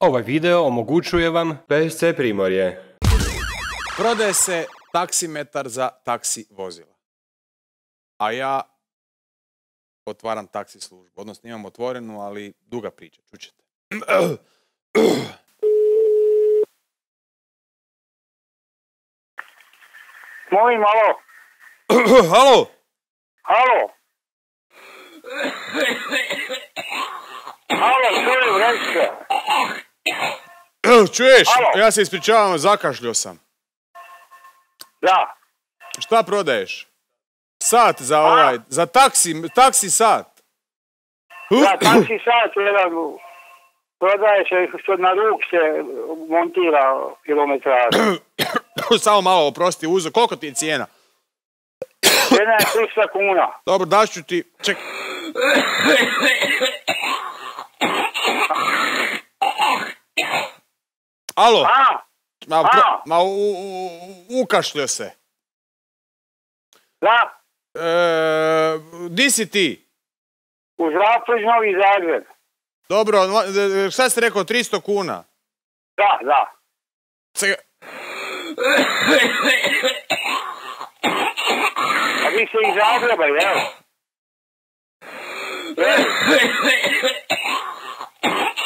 Ovaj video omogućuje vam PSC Primorje. Prodaje se taksimetar za taksi vozila. A ja otvaram taksi službu. Odnosno imam otvorenu, ali duga priča. Čućete. Molim, alo, Halo! alo. Alo, čujem, Čuješ? Halo. Ja se ispričavam, zakašljio sam. Da, Šta prodaješ? Sat za ovaj, za taksi, taksi sat. da, taksi sat jedan prodaje se, što na ruk se montira kilometraža. Samo malo, oprosti, uzo. Koliko ti je cijena? Jedna je 300 kuna. Dobro, daću ti, ček. Alo, A, ma, a. ma u, u- ukašljio se. da, E, di si ti? u zraku iz Novi Zagreb. Dobro, e, e, šta si rekao, 300 kuna? Da, da. Se- A vi ste iz Zagreba, jel?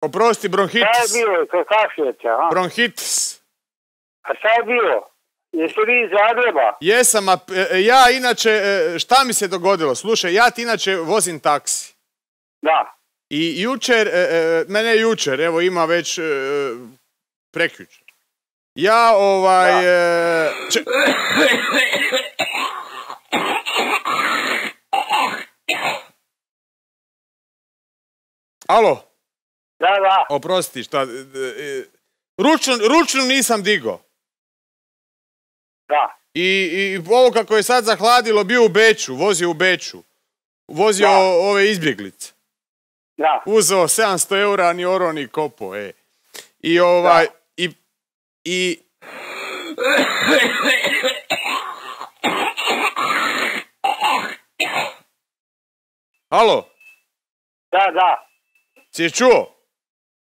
Oprosti, Šta je bronhitis. bilo? Ka- Kašljete, a? Bronhitis. A šta je bilo? Jeste vi iz Zagreba? Jesam, a e, e, ja inače, e, šta mi se dogodilo? Slušaj, ja ti inače vozim taksi. Da. I jučer, ne ne jučer, evo ima već prekjučer. Ja ovaj... če- Alo, Da, da. oprosti, šta... e, e, ručno, ručno nisam digo. Da. I, I ovo kako je sad zahladilo, bio u Beču, vozio u Beču. Vozio Da. ove izbjeglice. Da. Uzeo 700 eura, ni oro, ni kopo, e. I ovaj, i, i... Halo, Da, da. si je čuo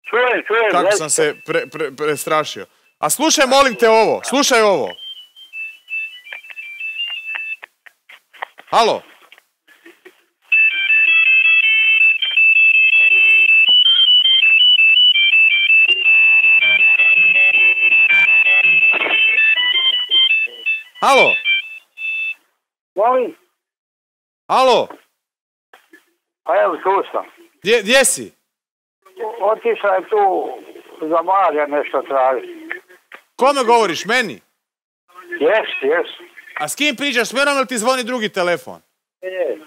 Čujem, čujem. kako recite. sam se pre, pre- prestrašio? A slušaj, molim te ovo, slušaj ovo. Halo, halo, Molim. halo, Pa evo, tu sam. gdje, gdje si? Otišla je tu za Marija nešto traži. Kome govoriš, meni? Jes, jes. A s kim pričaš, s menom ili ti zvoni drugi telefon? E,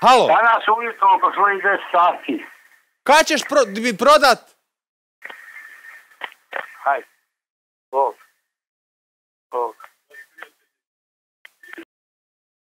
Halo, danas ujutro oko svojih 10 sati. kad ćeš pro, mi prodat? Hajde.